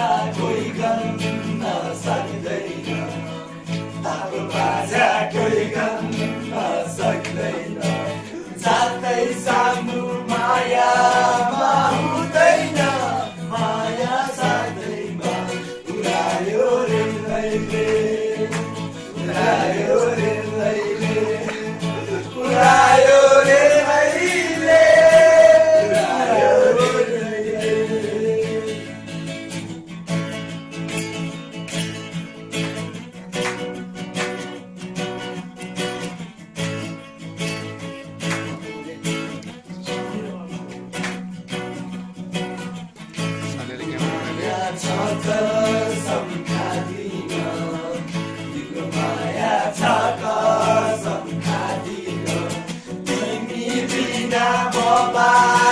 side, boy, you gotta side. Bye.